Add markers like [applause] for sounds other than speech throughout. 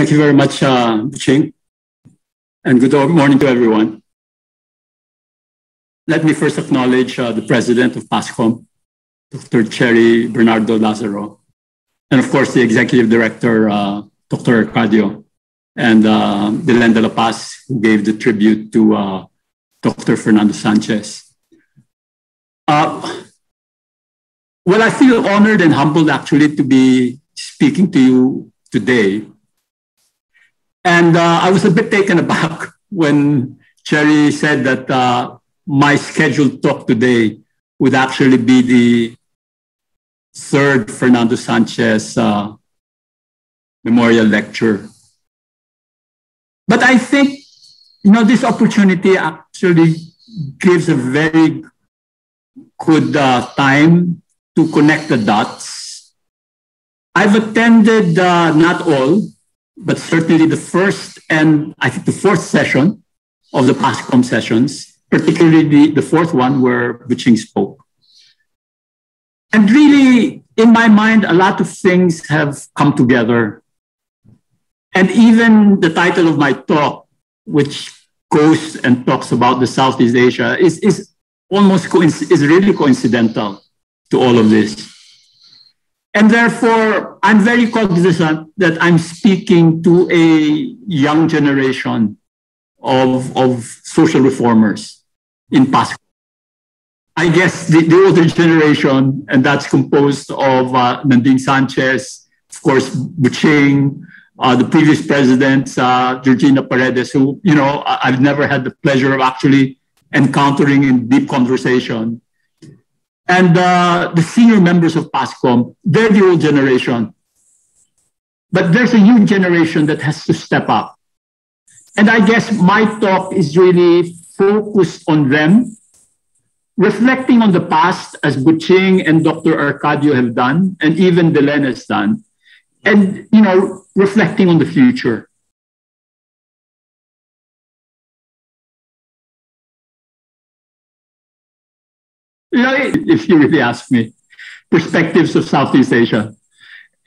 Thank you very much, uh, Ching, and good morning to everyone. Let me first acknowledge uh, the president of PASCOM, Dr. Cherry Bernardo Lazaro, and of course the executive director, uh, Dr. Arcadio, and uh, de la Paz, who gave the tribute to uh, Dr. Fernando Sanchez. Uh, well, I feel honored and humbled actually to be speaking to you today. And uh, I was a bit taken aback [laughs] when Cherry said that uh, my scheduled talk today would actually be the third Fernando Sanchez uh, memorial lecture. But I think, you know, this opportunity actually gives a very good uh, time to connect the dots. I've attended uh, not all, but certainly the first and I think the fourth session of the PASCOM sessions, particularly the, the fourth one where Buching spoke. And really, in my mind, a lot of things have come together. And even the title of my talk, which goes and talks about the Southeast Asia, is, is almost is really coincidental to all of this. And therefore, I'm very cognizant that I'm speaking to a young generation of, of social reformers in PASCOM. I guess the, the older generation, and that's composed of uh, Nanding Sanchez, of course, Buching, uh, the previous presidents, uh, Georgina Paredes, who, you know, I've never had the pleasure of actually encountering in deep conversation. And uh, the senior members of PASCOM, they're the old generation. But there's a new generation that has to step up. And I guess my talk is really focused on them, reflecting on the past as Buching and Dr. Arcadio have done, and even Belen has done, and you know, reflecting on the future. If you really ask me, perspectives of Southeast Asia.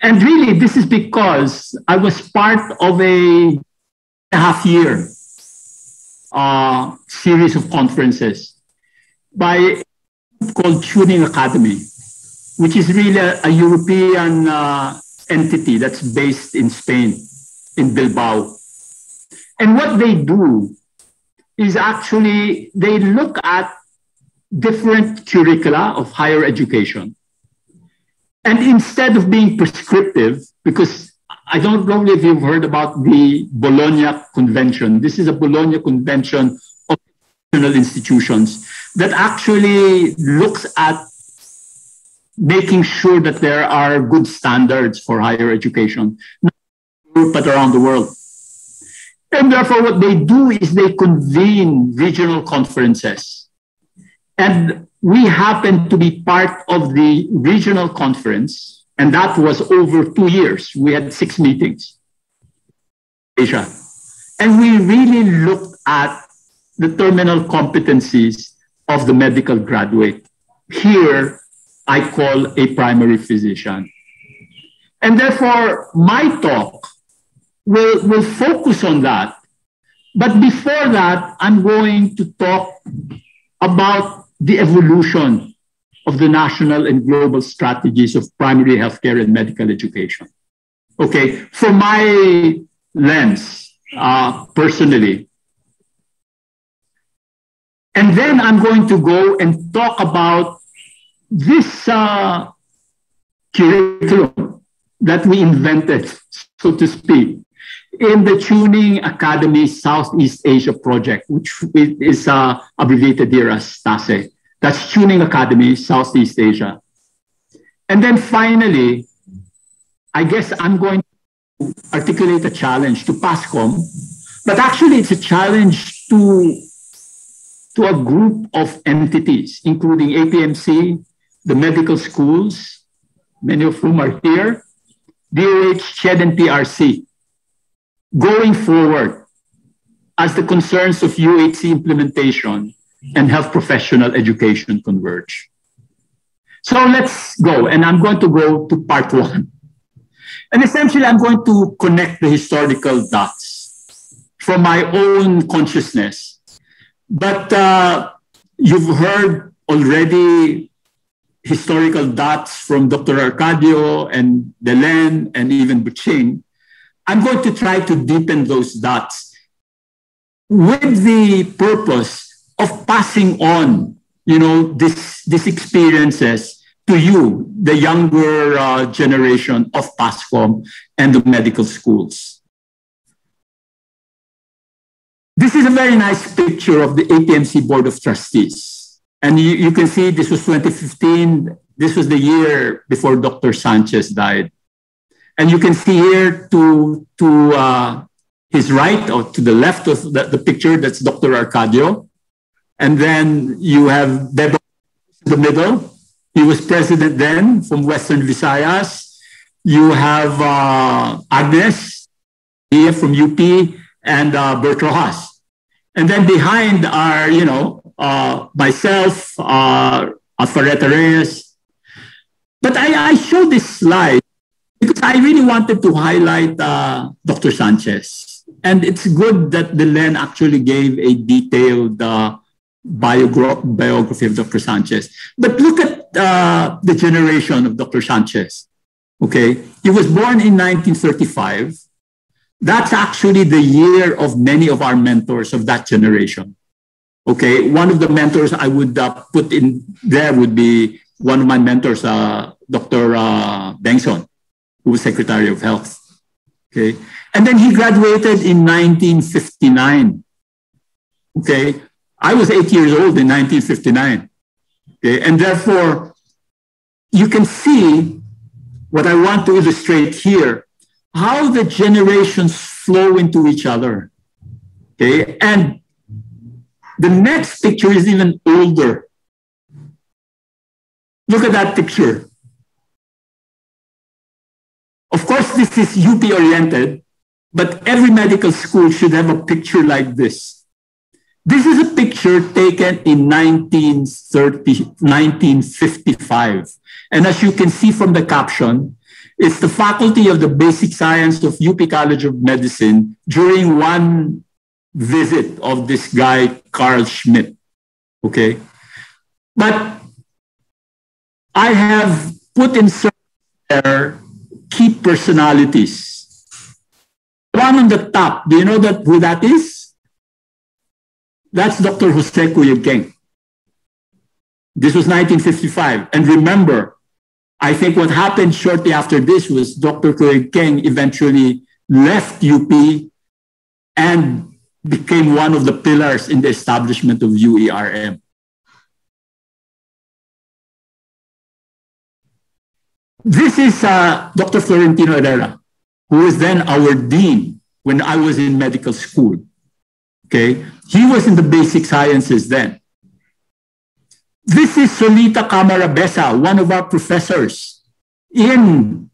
And really, this is because I was part of a half year uh, series of conferences by called Tuning Academy, which is really a, a European uh, entity that's based in Spain, in Bilbao. And what they do is actually they look at different curricula of higher education. And instead of being prescriptive, because I don't know if you've heard about the Bologna Convention. This is a Bologna Convention of institutions that actually looks at making sure that there are good standards for higher education, not Europe, but around the world. And therefore, what they do is they convene regional conferences and we happened to be part of the regional conference, and that was over two years. We had six meetings. Asia. And we really looked at the terminal competencies of the medical graduate. Here, I call a primary physician. And therefore, my talk will, will focus on that. But before that, I'm going to talk about the evolution of the national and global strategies of primary healthcare and medical education. Okay, from my lens, uh, personally. And then I'm going to go and talk about this uh, curriculum that we invented, so to speak, in the Tuning Academy Southeast Asia project, which is uh, abbreviated here as TASE. That's Tuning Academy Southeast Asia. And then finally, I guess I'm going to articulate a challenge to PASCOM, but actually it's a challenge to, to a group of entities, including APMC, the medical schools, many of whom are here, DOH, CHED, and PRC going forward as the concerns of UHC implementation and health professional education converge. So let's go, and I'm going to go to part one. And essentially, I'm going to connect the historical dots from my own consciousness. But uh, you've heard already historical dots from Dr. Arcadio and Belen and even Buching. I'm going to try to deepen those dots with the purpose of passing on, you know, this, these experiences to you, the younger uh, generation of PASCOM and the medical schools. This is a very nice picture of the APMC Board of Trustees. And you, you can see this was 2015. This was the year before Dr. Sanchez died. And you can see here to, to uh, his right or to the left of the, the picture, that's Dr. Arcadio. And then you have Bebo in the middle. He was president then from Western Visayas. You have uh, Agnes here from UP and uh, Bert Rojas. And then behind are, you know, uh, myself, uh, Alfareta Reyes. But I, I show this slide I really wanted to highlight uh, Dr. Sanchez. And it's good that Belen actually gave a detailed uh, biogra- biography of Dr. Sanchez. But look at uh, the generation of Dr. Sanchez. Okay, he was born in 1935. That's actually the year of many of our mentors of that generation. Okay, one of the mentors I would uh, put in there would be one of my mentors, uh, Dr. Uh, Bengzon, who was Secretary of Health. Okay, and then he graduated in 1959. Okay, I was eight years old in 1959. Okay? And therefore, you can see what I want to illustrate here, how the generations flow into each other. Okay? And the next picture is even older. Look at that picture. Of course, this is UP oriented, but every medical school should have a picture like this. This is a picture taken in 1930, 1955. And as you can see from the caption, it's the faculty of the basic science of UP College of Medicine during one visit of this guy, Carl Schmidt. Okay. But I have put in there key personalities. One on the top, do you know that who that is? That's Dr. Jose Cuyegkeng. This was 1955. And remember, I think what happened shortly after this was Dr. Cuyegkeng eventually left UP and became one of the pillars in the establishment of UERM. This is uh, Dr. Florentino Herrera, who was then our dean when I was in medical school. Okay, he was in the basic sciences then. This is Solita Camarabesa, one of our professors in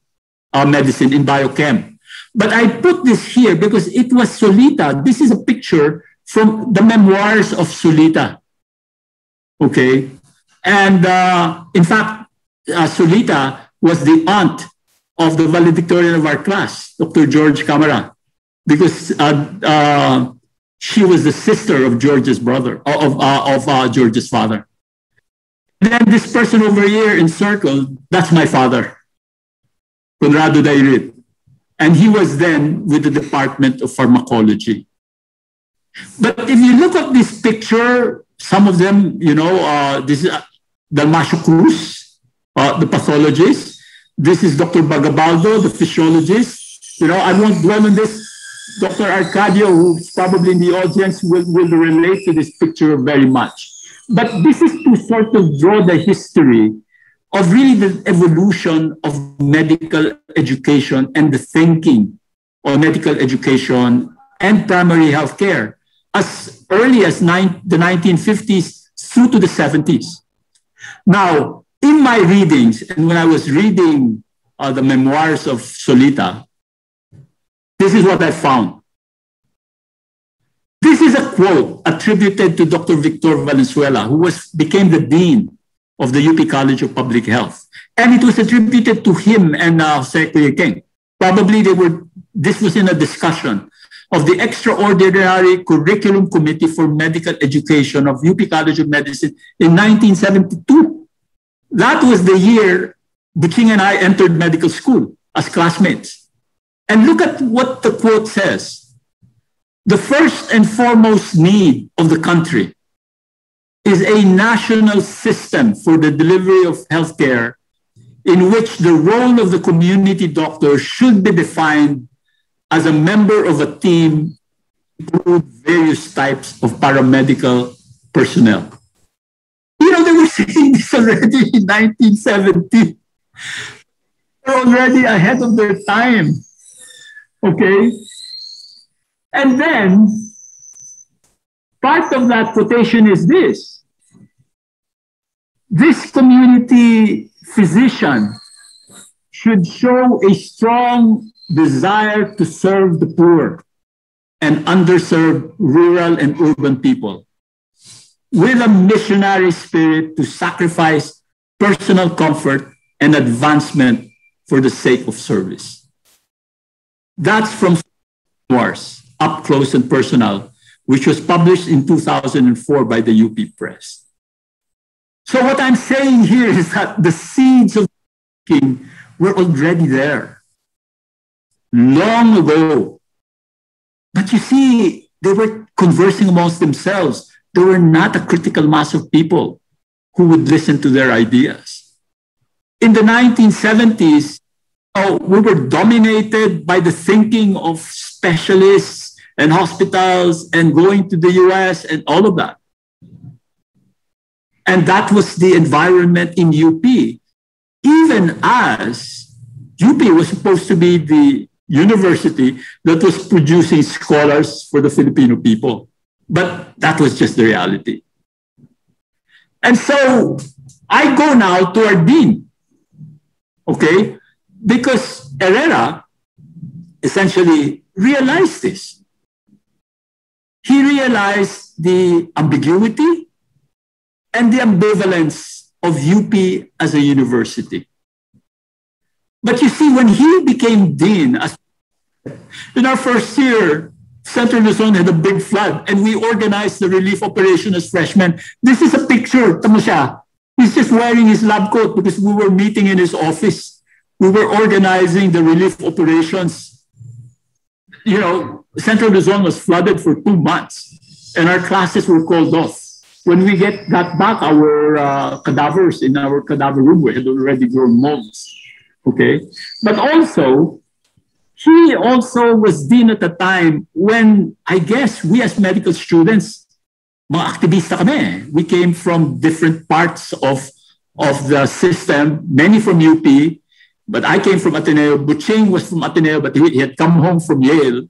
uh, medicine, in biochem. But I put this here because it was Solita. This is a picture from the memoirs of Solita. Okay. And uh, in fact, uh, Solita was the aunt of the valedictorian of our class, Dr. George Camara, because uh, uh she was the sister of George's brother, of, uh, of uh, George's father. And then this person over here in circle, that's my father, Conrado Dayrit. And he was then with the Department of Pharmacology. But if you look at this picture, some of them, you know, uh, this is uh, Dalmacio Cruz, uh, the pathologist. This is Dr. Bagabaldo, the physiologist. You know, I won't dwell on this Dr. Arcadio, who's probably in the audience, will, will relate to this picture very much. But this is to sort of draw the history of really the evolution of medical education and the thinking of medical education and primary health care as early as nine, the 1950s through to the 70s. Now, in my readings, and when I was reading uh, the memoirs of Solita, this is what I found. This is a quote attributed to Dr. Victor Valenzuela, who was, became the dean of the UP College of Public Health. And it was attributed to him and uh, Secretary King. Probably they were, this was in a discussion of the Extraordinary Curriculum Committee for Medical Education of UP College of Medicine in 1972. That was the year the king and I entered medical school as classmates. And look at what the quote says. The first and foremost need of the country is a national system for the delivery of healthcare in which the role of the community doctor should be defined as a member of a team include various types of paramedical personnel. You know, they were [laughs] saying this already in 1970. They're already ahead of their time. Okay? And then part of that quotation is this. This community physician should show a strong desire to serve the poor and underserved rural and urban people with a missionary spirit to sacrifice personal comfort and advancement for the sake of service. That's from Wars, Up Close and Personal, which was published in 2004 by the UP Press. So what I'm saying here is that the seeds of thinking were already there long ago. But you see, they were conversing amongst themselves. There were not a critical mass of people who would listen to their ideas. In the 1970s, oh, we were dominated by the thinking of specialists and hospitals and going to the US and all of that. And that was the environment in UP. Even as UP was supposed to be the university that was producing scholars for the Filipino people. But that was just the reality. And so I go now to our dean, okay? Because Herrera essentially realized this. He realized the ambiguity and the ambivalence of UP as a university. But you see, when he became dean, in our first year, Central Luzon had a big flood and we organized the relief operation as freshmen. This is a picture, tamo siya. He's just wearing his lab coat because we were meeting in his office. We were organizing the relief operations. You know, Central Luzon was flooded for two months and our classes were called off. When we get got back our uh, cadavers in our cadaver room, we had already grown molds. Okay. But also, he also was dean at the time when I guess we as medical students, mga aktivista kami. We came from different parts of, of the system, many from UP, but I came from Ateneo. Buching was from Ateneo, but he, he had come home from Yale.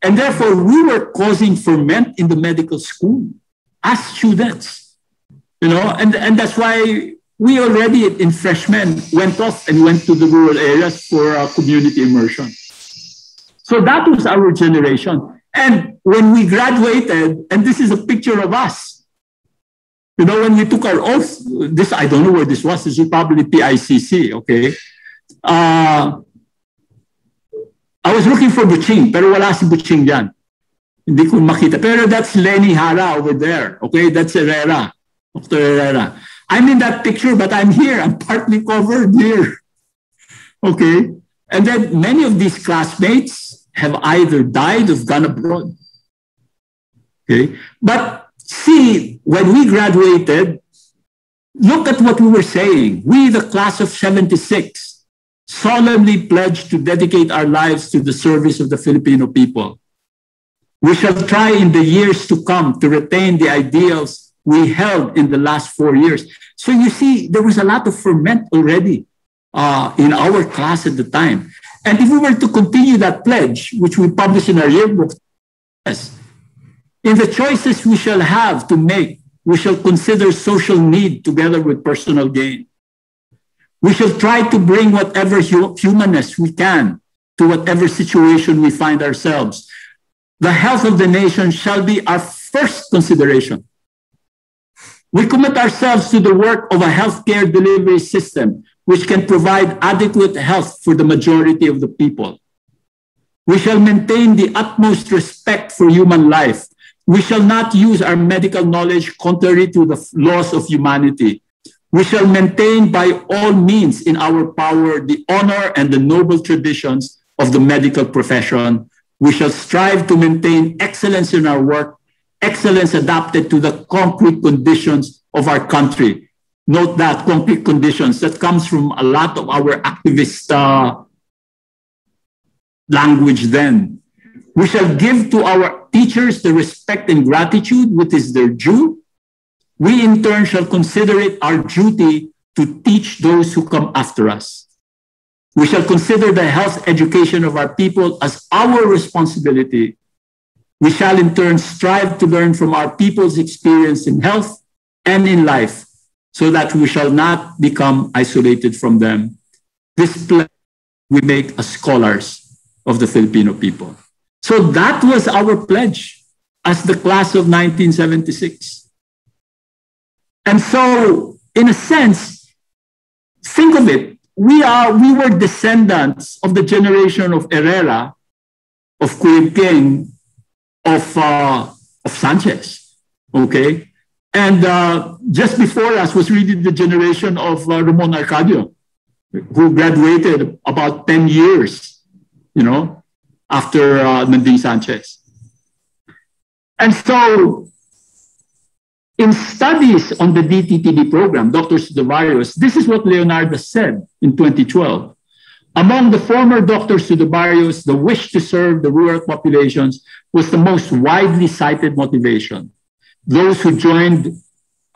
And therefore, we were causing ferment in the medical school as students. You know, and, and that's why we already in freshmen went off and went to the rural areas for uh, community immersion. So that was our generation. And when we graduated, and this is a picture of us, you know, when we took our oath, this, I don't know where this was, this is probably PICC, okay? Uh, I was looking for Buching, pero wala si Buching dyan. Hindi ko makita. Pero that's Lenny Hara over there, okay? That's Herrera, Dr. Herrera. I'm in that picture, but I'm here. I'm partly covered here. Okay. And then many of these classmates have either died or gone abroad. Okay. But see, when we graduated, look at what we were saying. We, the class of 76, solemnly pledged to dedicate our lives to the service of the Filipino people. We shall try in the years to come to retain the ideals we held in the last four years. So you see, there was a lot of ferment already uh, in our class at the time. And if we were to continue that pledge, which we published in our yearbook, yes, in the choices we shall have to make, we shall consider social need together with personal gain. We shall try to bring whatever hu- humanness we can to whatever situation we find ourselves. The health of the nation shall be our first consideration. We commit ourselves to the work of a healthcare delivery system which can provide adequate health for the majority of the people. We shall maintain the utmost respect for human life. We shall not use our medical knowledge contrary to the laws of humanity. We shall maintain by all means in our power the honor and the noble traditions of the medical profession. We shall strive to maintain excellence in our work, excellence adapted to the concrete conditions of our country. Note that concrete conditions that comes from a lot of our activist uh, language then. We shall give to our teachers the respect and gratitude which is their due. We in turn shall consider it our duty to teach those who come after us. We shall consider the health education of our people as our responsibility. We shall in turn strive to learn from our people's experience in health and in life so that we shall not become isolated from them. This pledge we make as scholars of the Filipino people. So that was our pledge as the class of 1976. And so, in a sense, think of it. We are we were descendants of the generation of Herrera, of King, of uh, of Sanchez. Okay, and uh, just before us was really the generation of uh, Ramon Arcadio, who graduated about 10 years you know, after uh, Sanchez. And so, in studies on the DTTB program, doctors Dr. Sudovarios, this is what Leonardo said in 2012. Among the former doctors Dr. Sudovarios, the wish to serve the rural populations was the most widely cited motivation. Those who joined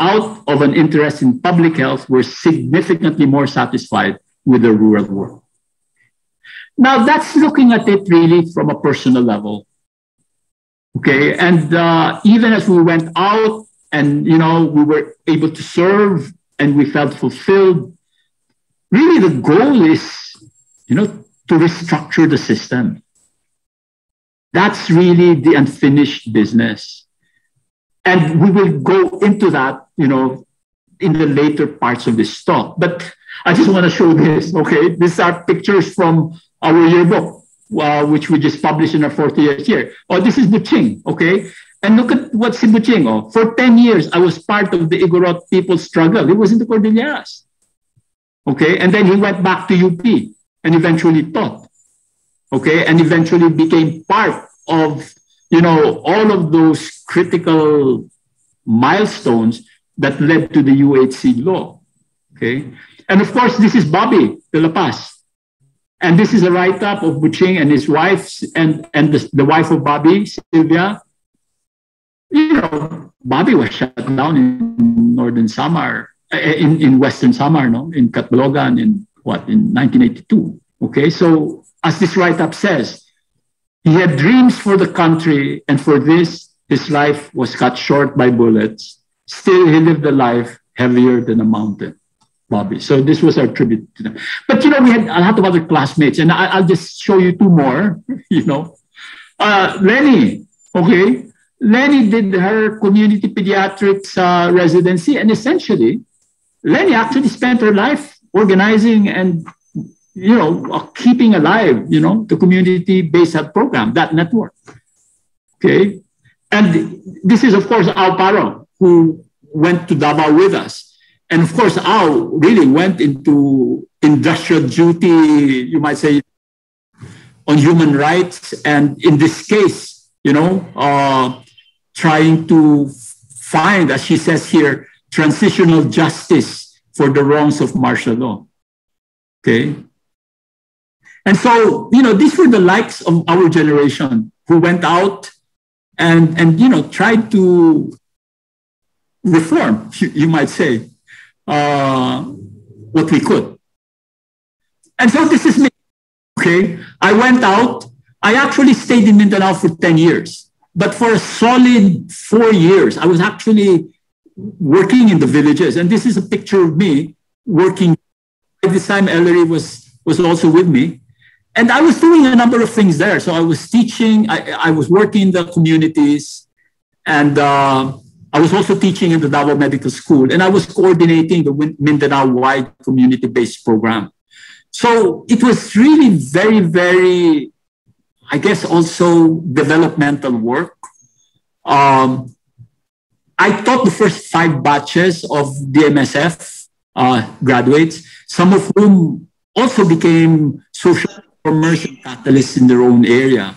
out of an interest in public health were significantly more satisfied with the rural work. Now that's looking at it really from a personal level. Okay, and uh, even as we went out and you know we were able to serve and we felt fulfilled, really the goal is you know to restructure the system. That's really the unfinished business. And we will go into that, you know, in the later parts of this talk. But I just want to show this, okay? These are pictures from our yearbook, uh, which we just published in our 40th year. Oh, this is Buching, okay? And look at what's in Buching. Oh, for 10 years, I was part of the Igorot people's struggle. He was in the Cordilleras. Okay, and then he went back to UP and eventually taught. Okay, and eventually became part of, you know, all of those critical milestones that led to the UHC law. Okay, and of course, this is Bobby de La Paz. And this is a write-up of Buching and his wife and, and the, the wife of Bobby, Sylvia. You know, Bobby was shut down in northern Samar, eh, in, in western Samar, no? in Catbalogan in what, in 1982. Okay, so as this write-up says, he had dreams for the country, and for this, his life was cut short by bullets. Still, he lived a life heavier than a mountain. Bobby. So this was our tribute to them. But you know, we had a lot of other classmates, and I, will just show you two more. [laughs] You know, uh, Lenny. Okay, Lenny did her community pediatrics uh, residency, and essentially, Lenny actually spent her life organizing and you know keeping alive. You know, the community-based health program, that network. Okay, and this is of course Al Paro, who went to Davao with us and of course, Al really went into industrial duty, you might say, on human rights. And in this case, you know, uh, trying to find, as she says here, transitional justice for the wrongs of martial law. Okay. And so, you know, these were the likes of our generation who went out and, and you know, tried to reform, [laughs] you might say, uh, what we could. And so this is me. Okay. I went out. I actually stayed in Mindanao for 10 years. But for a solid four years, I was actually working in the villages. And this is a picture of me working. At this time, Ellery was, was also with me. And I was doing a number of things there. So I was teaching, I, I was working in the communities, and uh, I was also teaching in the Davao Medical School, and I was coordinating the Mindanao-wide community-based program. So it was really very, very I guess, also developmental work. Um, I taught the first five batches of DMSF uh, graduates, some of whom also became social and catalysts in their own area.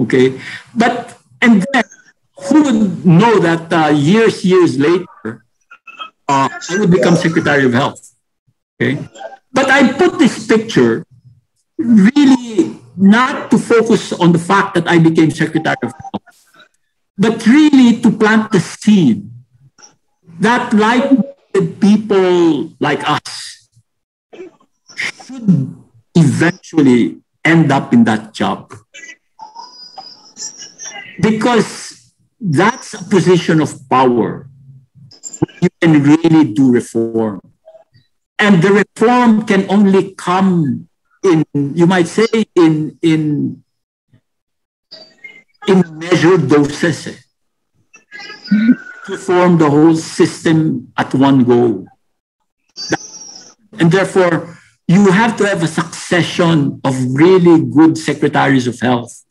Okay, but and then who would know that uh, years, years later, uh, I would become Secretary of Health. Okay, but I put this picture really not to focus on the fact that I became Secretary of Health, but really to plant the seed that like people like us should eventually end up in that job. Because that's a position of power. You can really do reform. And the reform can only come in, you might say, in, in, in measured doses. To form the whole system at one go. And therefore, you have to have a succession of really good secretaries of health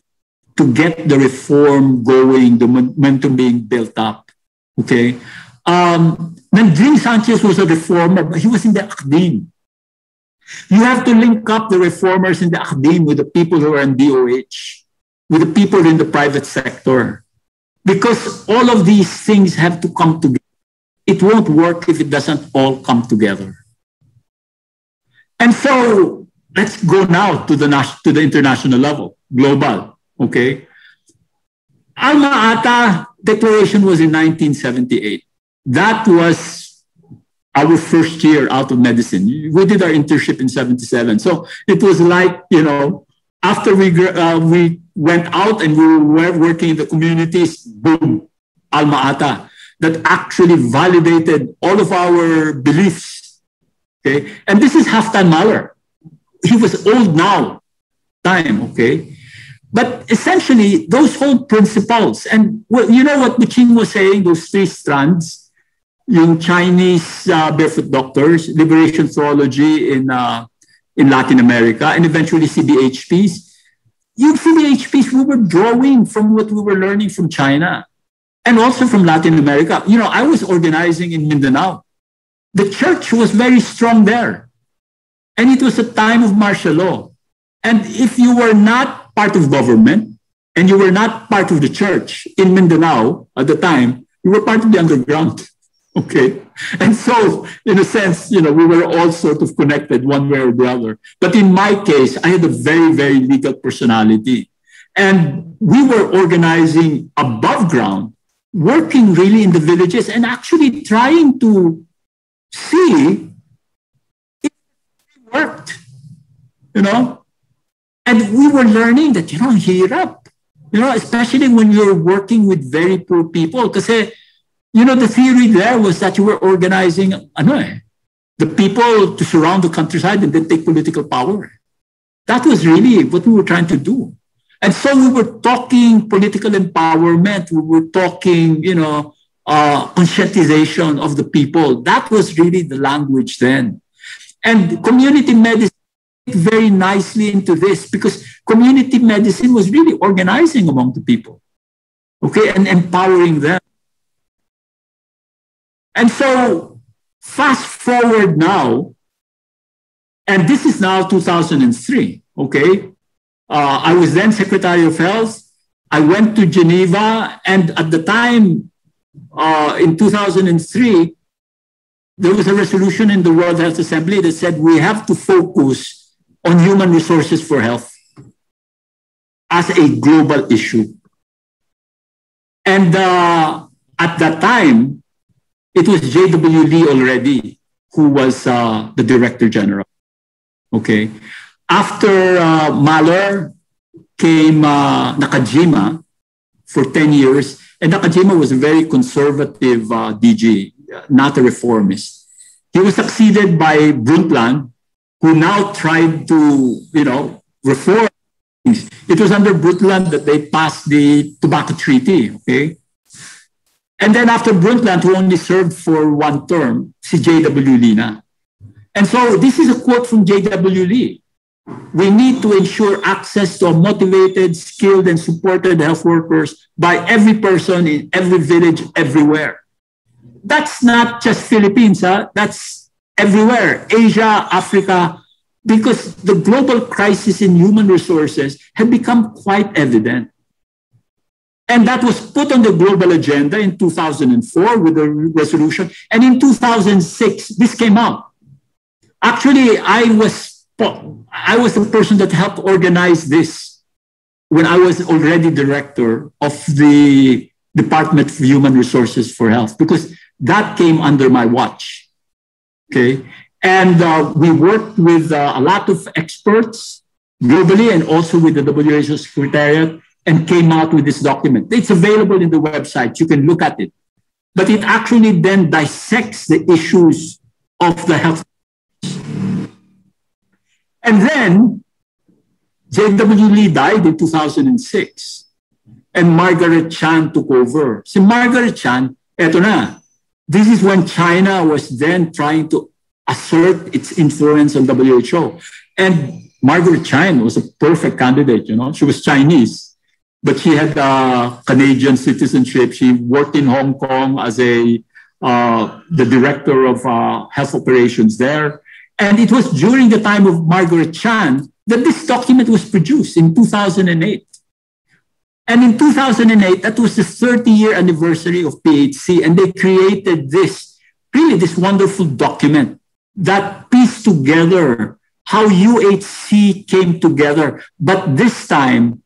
to get the reform going, the momentum being built up. Okay. Um, Nanding Sanchez was a reformer, but he was in the academe. You have to link up the reformers in the academe with the people who are in DOH, with the people in the private sector. Because all of these things have to come together. It won't work if it doesn't all come together. And so let's go now to the, to the international level, global, okay? Alma Ata Declaration was in 1978. That was our first year out of medicine. We did our internship in 77. So it was like, you know, after we, uh, we went out and we were working in the communities, boom, Alma Ata, that actually validated all of our beliefs. Okay. And this is Halfdan Mahler. He was old now, time, okay? But essentially, those whole principles, and you know what the king was saying, those three strands, yung Chinese uh, barefoot doctors, liberation theology in uh, in Latin America, and eventually CBHPs. Yung CBHPs, we were drawing from what we were learning from China and also from Latin America. You know, I was organizing in Mindanao. The church was very strong there. And it was a time of martial law. And if you were not part of government and you were not part of the church in Mindanao at the time, you were part of the underground. [laughs] Okay. And so, in a sense, you know, we were all sort of connected one way or the other. But in my case, I had a very, very legal personality. And we were organizing above ground, working really in the villages and actually trying to see it worked, you know. And we were learning that, you know, hirap, you know, especially when you're working with very poor people. Because you know, the theory there was that you were organizing ano eh, the people to surround the countryside and then take political power. That was really what we were trying to do. And so we were talking political empowerment. We were talking, you know, uh, conscientization of the people. That was really the language then. And community medicine very nicely into this because community medicine was really organizing among the people, okay, and empowering them. And so fast forward now, and this is now 2003, okay? Uh, I was then Secretary of Health. I went to Geneva, and at the time, uh, in 2003, there was a resolution in the World Health Assembly that said we have to focus on human resources for health as a global issue. And uh, at that time, it was J.W. Lee already who was uh, the director general. Okay. After uh, Mahler came uh, Nakajima for 10 years, and Nakajima was a very conservative uh, DG, not a reformist. He was succeeded by Brundtland, who now tried to, you know, reform things. It was under Brundtland that they passed the tobacco treaty, okay? And then after Brundtland, who only served for one term, si J.W. Lee na. And so this is a quote from J.W. Lee. We need to ensure access to motivated, skilled, and supported health workers by every person in every village, everywhere. That's not just Philippines, huh? that's everywhere, Asia, Africa, because the global crisis in human resources had become quite evident. And that was put on the global agenda in 2004 with a resolution. And in 2006, this came out. Actually, I was I was the person that helped organize this when I was already director of the Department of Human Resources for Health, because that came under my watch. Okay. And uh, we worked with uh, a lot of experts globally and also with the WHO Secretariat and came out with this document. It's available in the website. You can look at it. But it actually then dissects the issues of the health and then J.W. Lee died in 2006 and Margaret Chan took over. Si Margaret Chan, eto na. This is when China was then trying to assert its influence on WHO. And Margaret Chan was a perfect candidate, you know. She was Chinese, but she had uh, Canadian citizenship. She worked in Hong Kong as a uh, the director of uh, health operations there. And it was during the time of Margaret Chan that this document was produced in 2008. And in 2008, that was the 30 year anniversary of PHC, and they created this, really this wonderful document that pieced together how UHC came together, but this time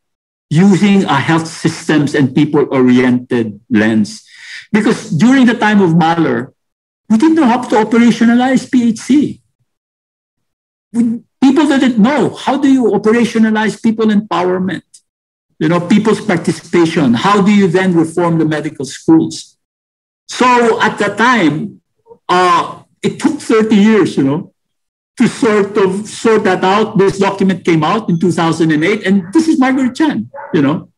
using a health systems and people oriented lens. Because during the time of Mahler, we didn't know how to operationalize PHC people didn't know how do you operationalize people empowerment? You know people's participation. How do you then reform the medical schools? So at the time uh, it took 30 years you know to sort of sort that out. This document came out in 2008 and this is margaret chan you know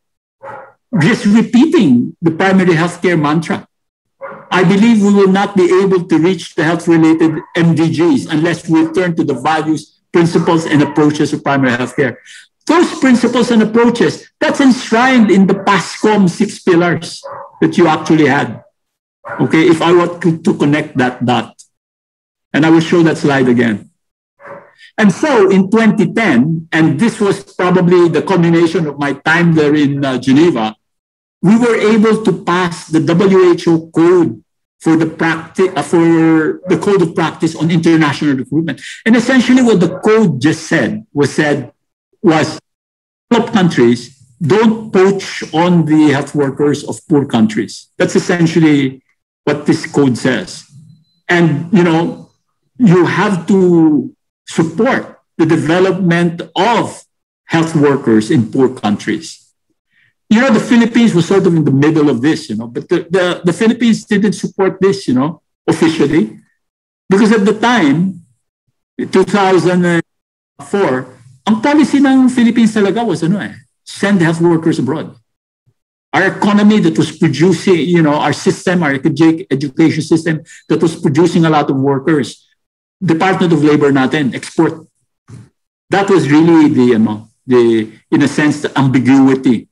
just repeating the primary healthcare mantra I believe we will not be able to reach the health related MDGs unless we turn to the values, principles, and approaches of primary healthcare. Those principles and approaches, that's enshrined in the PASCOM six pillars that you actually had. Okay, if I were to, to connect that dot, and I will show that slide again. And so in 2010, and this was probably the culmination of my time there in uh, Geneva, we were able to pass the WHO code for the practice uh, for the code of practice on international recruitment. And essentially what the code just said was said was developed countries don't poach on the health workers of poor countries. That's essentially what this code says. And you know, you have to support the development of health workers in poor countries you know, the Philippines was sort of in the middle of this, you know, but the, the, the Philippines didn't support this, you know, officially. Because at the time, 2004, ang policy ng Philippines talaga was ano eh, send health workers abroad. Our economy that was producing, you know, our system, our education system that was producing a lot of workers, Department of Labor natin, export. That was really the, you know, the, in a sense, the ambiguity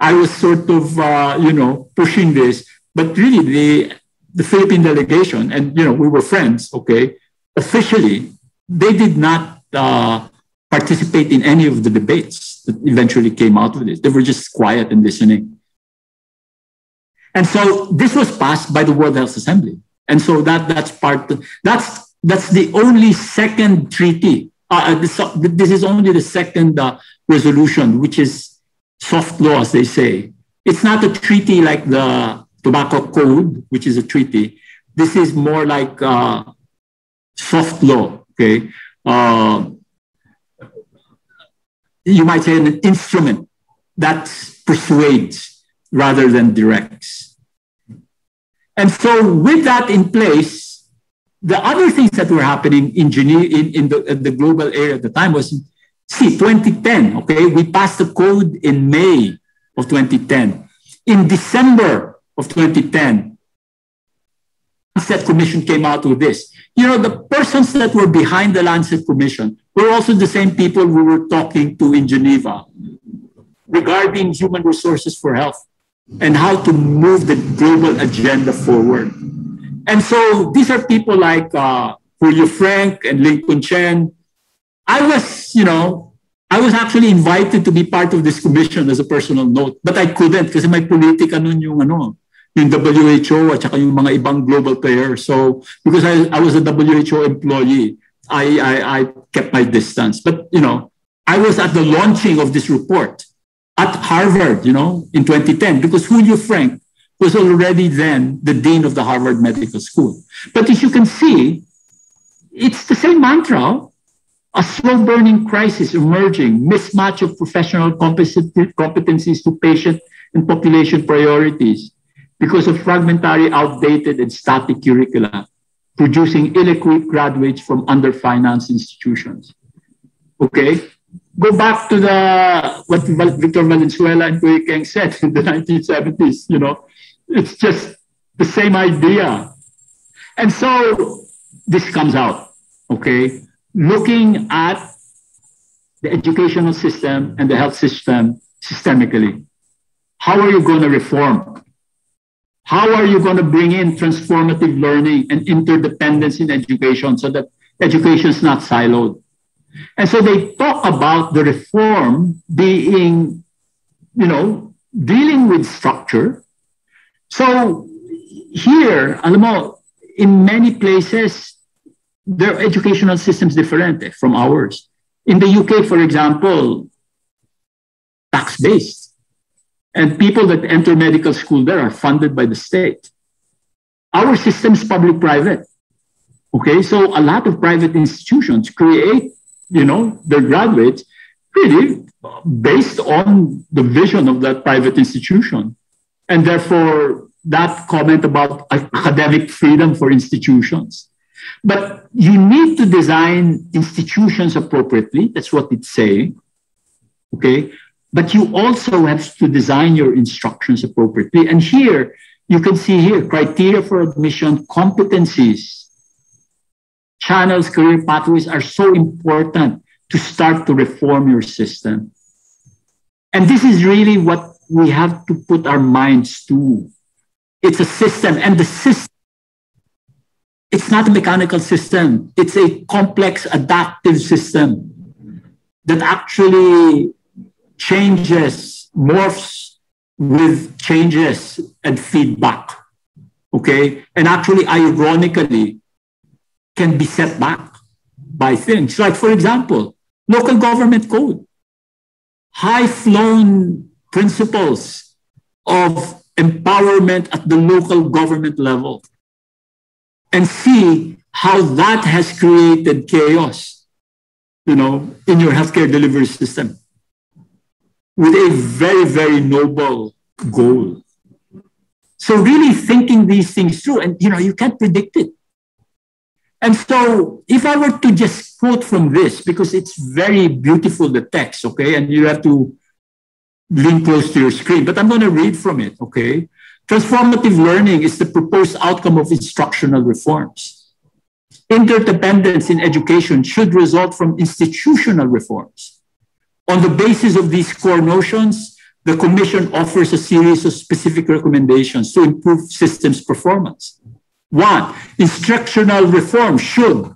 I was sort of, uh, you know, pushing this, but really the, the Philippine delegation, and, you know, we were friends, okay, officially, they did not uh, participate in any of the debates that eventually came out of this. They were just quiet and listening. And so this was passed by the World Health Assembly. And so that, that's part, that's, that's the only second treaty. Uh, this, this is only the second uh, resolution, which is soft law, as they say. It's not a treaty like the Tobacco Code, which is a treaty. This is more like uh, soft law, okay? Uh, you might say an instrument that persuades rather than directs. And so with that in place, the other things that were happening in, Geneva, in, in, the, in the global area at the time was See, 2010, okay, we passed the code in May of 2010. In December of 2010, Lancet Commission came out with this. You know, the persons that were behind the Lancet Commission were also the same people we were talking to in Geneva regarding human resources for health and how to move the global agenda forward. And so these are people like uh, Julio Frenk and Lincoln Chen. I was, you know, I was actually invited to be part of this commission as a personal note, but I couldn't kasi may politika nun yung ano, yung WHO at saka yung mga ibang global players. So because I, I was a WHO employee, I, I, I kept my distance. But, you know, I was at the launching of this report at Harvard, you know, in 2010, because Julio Frenk was already then the dean of the Harvard Medical School. But as you can see, it's the same mantra a slow burning crisis emerging, mismatch of professional competencies to patient and population priorities because of fragmentary, outdated, and static curricula, producing ill equipped graduates from underfinanced institutions. Okay? Go back to the what Victor Valenzuela and Puyi Keng said in the 1970s, you know, it's just the same idea. And so this comes out, okay? Looking at the educational system and the health system systemically. How are you going to reform? How are you going to bring in transformative learning and interdependence in education so that education is not siloed? And so they talk about the reform being, you know, dealing with structure. So here, alam mo, in many places, their educational systems different eh, from ours. In the UK, for example, tax based. And people that enter medical school there are funded by the state. Our system is public private. Okay, so a lot of private institutions create, you know, their graduates really based on the vision of that private institution. And therefore, that comment about academic freedom for institutions but you need to design institutions appropriately. That's what it's saying. Okay. But you also have to design your instructions appropriately. And here, you can see here criteria for admission, competencies, channels, career pathways are so important to start to reform your system. And this is really what we have to put our minds to. It's a system, and the system it's not a mechanical system. It's a complex adaptive system that actually changes, morphs with changes and feedback. Okay. And actually, ironically, can be set back by things. Like, for example, local government code, high flown principles of empowerment at the local government level and see how that has created chaos, you know, in your healthcare delivery system with a very, very noble goal. So really thinking these things through, and you know, you can't predict it. And so if I were to just quote from this, because it's very beautiful, the text, okay, and you have to lean close to your screen, but I'm going to read from it, okay? Transformative learning is the proposed outcome of instructional reforms. Interdependence in education should result from institutional reforms. On the basis of these core notions, the Commission offers a series of specific recommendations to improve systems performance. One, instructional reform should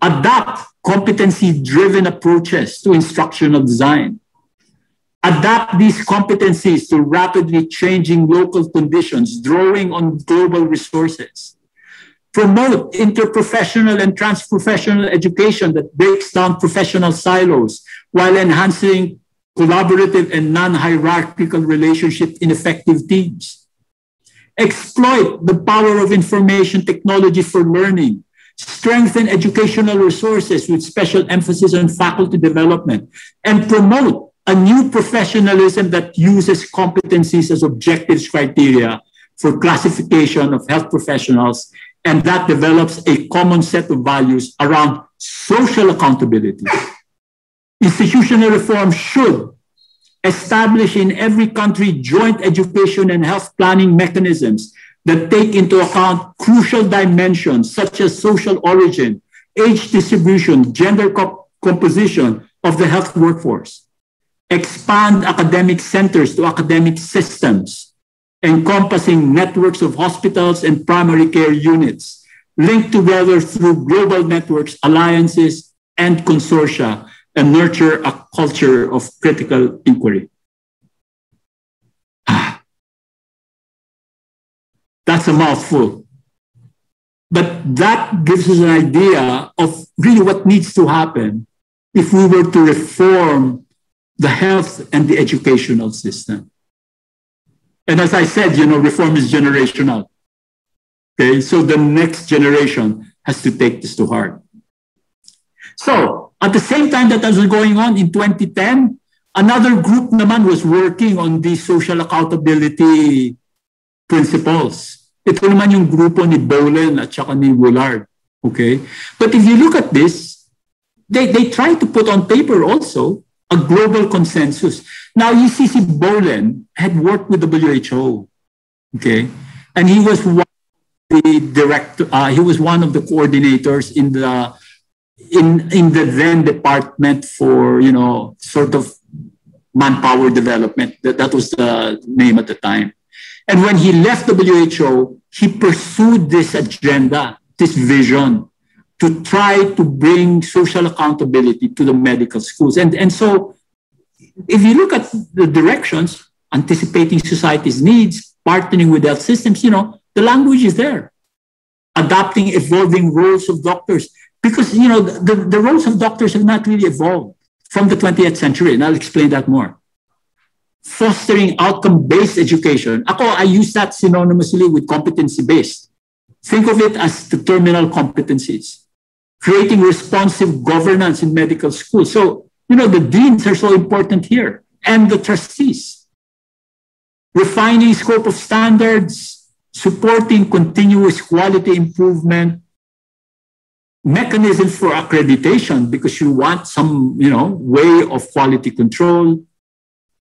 adopt competency-driven approaches to instructional design adapt these competencies to rapidly changing local conditions, drawing on global resources. Promote interprofessional and transprofessional education that breaks down professional silos while enhancing collaborative and non-hierarchical relationship in effective teams. Exploit the power of information technology for learning. Strengthen educational resources with special emphasis on faculty development and promote a new professionalism that uses competencies as objectives criteria for classification of health professionals and that develops a common set of values around social accountability. Institutional reform should establish in every country joint education and health planning mechanisms that take into account crucial dimensions such as social origin, age distribution, gender composition of the health workforce, expand academic centers to academic systems, encompassing networks of hospitals and primary care units, linked together through global networks, alliances, and consortia, and nurture a culture of critical inquiry. [sighs] That's a mouthful. But that gives us an idea of really what needs to happen if we were to reform the health and the educational system. And as I said, you know, reform is generational. Okay, so the next generation has to take this to heart. So at the same time that was going on in 2010, another group naman was working on the social accountability principles. Ito naman yung grupo ni Boelen at saka ni Woollard. Okay? But if you look at this, they, they try to put on paper also a global consensus. Now, si Boelen had worked with WHO. Okay? And he was one of the director, uh, he was one of the coordinators in the in in the then department for you know sort of manpower development that, that was the name at the time and when he left who he pursued this agenda this vision to try to bring social accountability to the medical schools and and so if you look at the directions anticipating society's needs partnering with health systems you know the language is there adapting evolving roles of doctors because, you know, the, the roles of doctors have not really evolved from the 20th century, and I'll explain that more. Fostering outcome-based education. I use that synonymously with competency-based. Think of it as the terminal competencies. Creating responsive governance in medical schools. So, you know, the deans are so important here, and the trustees. Refining scope of standards, supporting continuous quality improvement, mechanisms for accreditation because you want some, you know, way of quality control.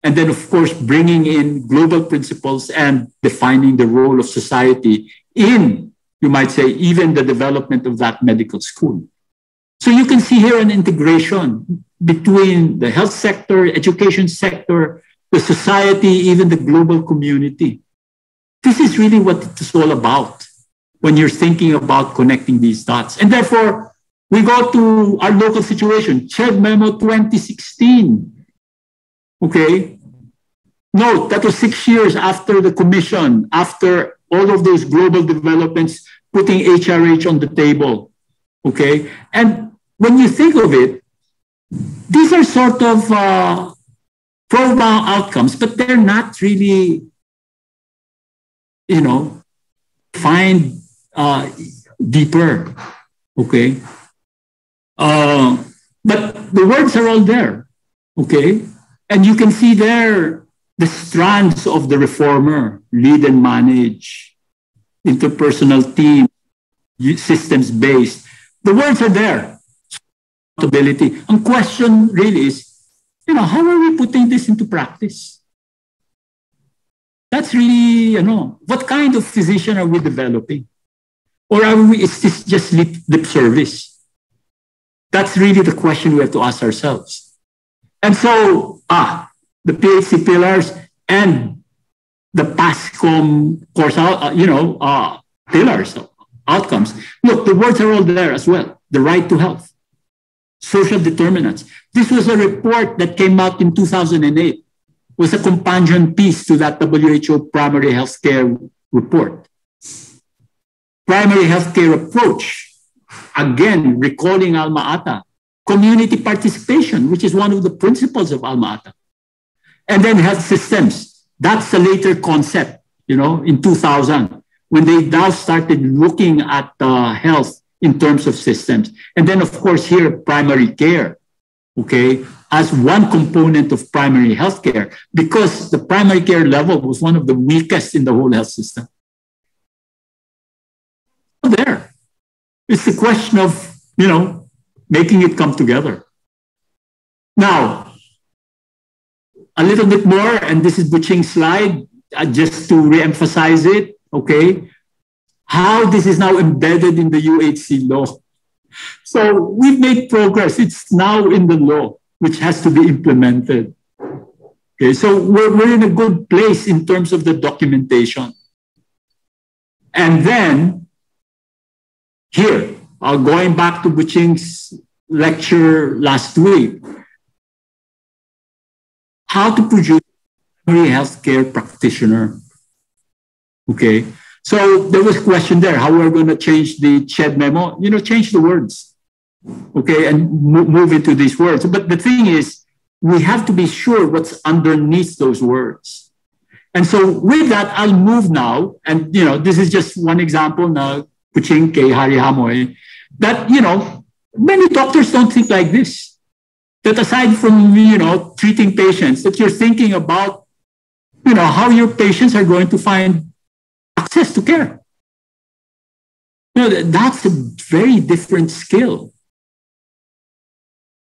And then, of course, bringing in global principles and defining the role of society in, you might say, even the development of that medical school. So you can see here an integration between the health sector, education sector, the society, even the global community. This is really what it's all about when you're thinking about connecting these dots. And therefore, we go to our local situation, CHED Memo 2016. Okay. Note, that was six years after the commission, after all of those global developments, putting HRH on the table. Okay. And when you think of it, these are sort of uh, profound outcomes, but they're not really, you know, find uh, deeper. Okay. Uh, but the words are all there. Okay. And you can see there the strands of the reformer lead and manage, interpersonal team, systems based. The words are there. Accountability. And question really is, you know, how are we putting this into practice? That's really, you know, what kind of physician are we developing? Or are we, is this just lip, lip service? That's really the question we have to ask ourselves. And so, ah, the PHC pillars and the PASCOM course, uh, you know, uh, pillars, outcomes. Look, the words are all there as well. The right to health, social determinants. This was a report that came out in 2008. was a companion piece to that WHO primary healthcare report primary healthcare approach. Again, recalling Alma Ata. Community participation, which is one of the principles of Alma Ata. And then health systems. That's a later concept, you know, in 2000, when they now started looking at uh, health in terms of systems. And then, of course, here, primary care, okay, as one component of primary healthcare, because the primary care level was one of the weakest in the whole health system there. It's the question of, you know, making it come together. Now, a little bit more, and this is Buching's slide, uh, just to reemphasize it, okay? How this is now embedded in the UHC law. So we've made progress. It's now in the law, which has to be implemented. Okay, so we're, we're in a good place in terms of the documentation. And then here, uh, going back to Buching's lecture last week, how to produce a healthcare practitioner. Okay, so there was a question there, how are we're going to change the CHED memo, you know, change the words, okay, and move into these words. But the thing is, we have to be sure what's underneath those words. And so with that, I'll move now. And, you know, this is just one example now, Kuching kay Hari Hamoy, that, you know, many doctors don't think like this. That aside from, you know, treating patients, that you're thinking about, you know, how your patients are going to find access to care. You know, that's a very different skill.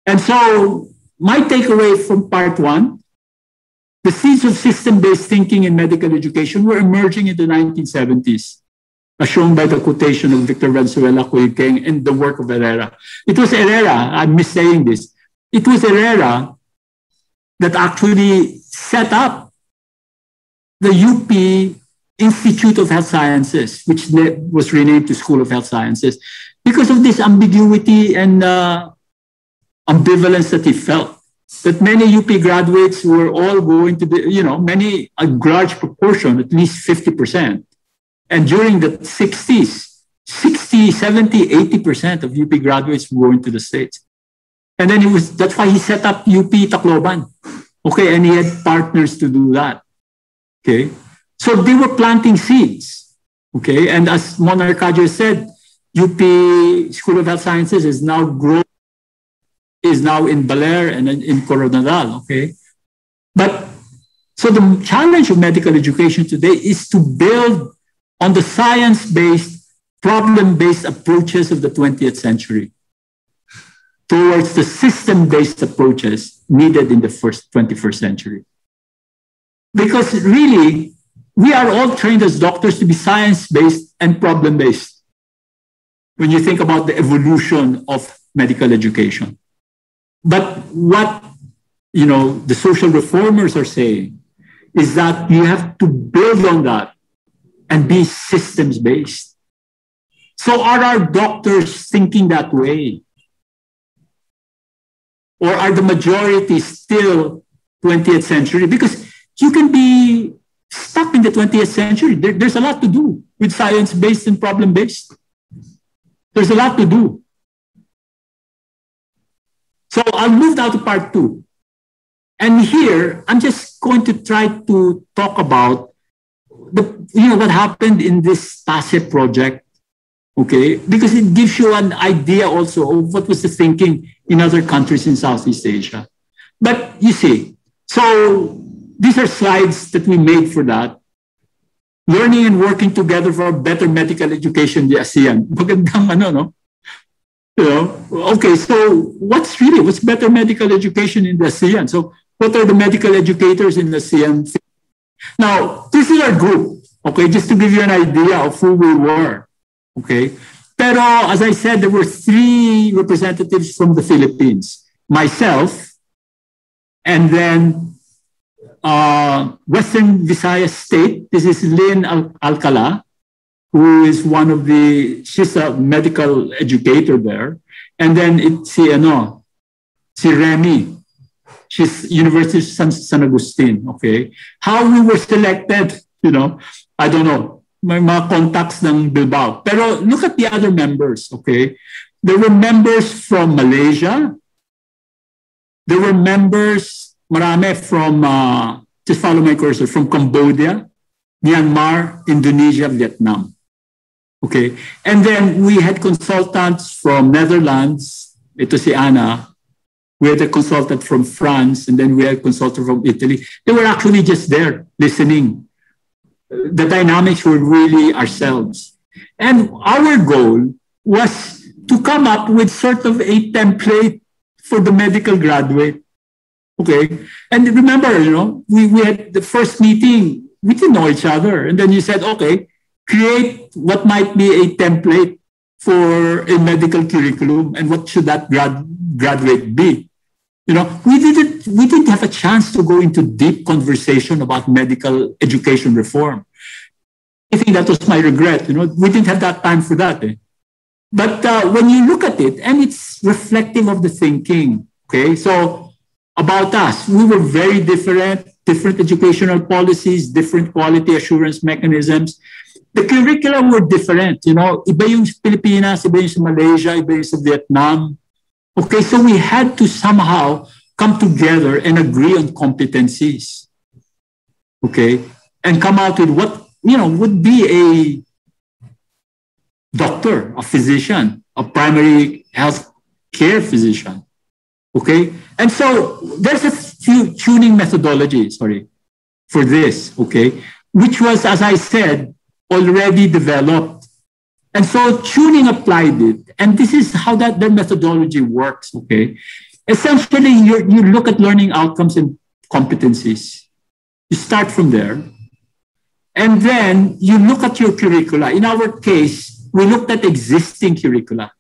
And so my takeaway from part one, the seeds of system-based thinking in medical education were emerging in the 1970s, as shown by the quotation of Victor Valenzuela Quilkeng and the work of Herrera. It was Herrera, I'm missaying this, it was Herrera that actually set up the UP Institute of Health Sciences, which was renamed to School of Health Sciences, because of this ambiguity and uh, ambivalence that he felt. That many UP graduates were all going to be, you know, many, a large proportion, at least 50%. And during the 60s, 60, 70, 80% of UP graduates were going to the States. And then it was, that's why he set up UP Tacloban. Okay, and he had partners to do that. Okay. So they were planting seeds. Okay. And as Mon Arcadio said, UP School of Health Sciences is now growing, is now in Baler and in Coronadal. Okay. But so the challenge of medical education today is to build on the science-based, problem-based approaches of the 20th century towards the system-based approaches needed in the first 21st century. Because really, we are all trained as doctors to be science based and problem based when you think about the evolution of medical education. But what you know the social reformers are saying is that you have to build on that and be systems based. So are our doctors thinking that way? Or are the majority still 20th century? Because you can be stuck in the 20th century. There, there's a lot to do with science based and problem based. There's a lot to do. So I'll move now to part two. And here, I'm just going to try to talk about the, you know, what happened in this TASE project, okay? Because it gives you an idea also of what was the thinking in other countries in Southeast Asia. But you see, so these are slides that we made for that. Learning and working together for better medical education the ASEAN. [laughs] You know, okay, so what's really, what's better medical education in the ASEAN? So what are the medical educators in the ASEAN? Now, this is our group, okay, just to give you an idea of who we were, okay? Pero as I said, there were three representatives from the Philippines. Myself, and then uh, Western Visayas State. This is Lynn Al- Alcala, who is one of the, she's a medical educator there. And then it's si, ano, si Remy. She's University of San, San Agustin, okay? How we were selected, you know, I don't know. May mga contacts ng Bilbao. Pero look at the other members, okay? There were members from Malaysia. There were members marami from, uh, just follow my cursor, from Cambodia, Myanmar, Indonesia, Vietnam. Okay. And then we had consultants from Netherlands, ito si Anna. We had a consultant from France, and then we had a consultant from Italy. They were actually just there listening. The dynamics were really ourselves. And our goal was to come up with sort of a template for the medical graduate Okay. And remember, you know, we, we had the first meeting, we didn't know each other. And then you said, okay, create what might be a template for a medical curriculum and what should that grad, graduate be. You know, we didn't we didn't have a chance to go into deep conversation about medical education reform. I think that was my regret. You know, we didn't have that time for that. Eh? But uh, when you look at it, and it's reflective of the thinking. Okay, so about us, we were very different, different educational policies, different quality assurance mechanisms. The curricula were different. You know, iba yung Pilipinas, iba yung Malaysia, iba yung Vietnam. Okay, so we had to somehow come together and agree on competencies. Okay, and come out with what, you know, would be a doctor, a physician, a primary health care physician. Okay, and so there's a few tuning methodology, sorry, for this, okay, which was, as I said, already developed and so tuning applied it. And this is how that the methodology works, okay? Essentially, you you look at learning outcomes and competencies. You start from there. And then you look at your curricula. In our case, we looked at existing curricula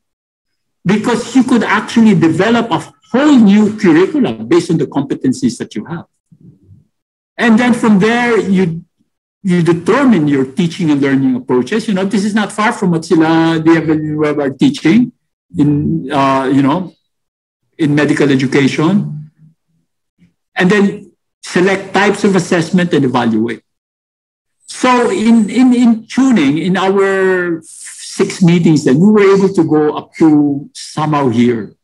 because you could actually develop a whole new curricula based on the competencies that you have. And then from there, you you determine your teaching and learning approaches. You know, this is not far from what sila DFW are teaching in, uh, you know, in medical education. And then select types of assessment and evaluate. So in, in, in tuning, in our six meetings, then we were able to go up to somehow here.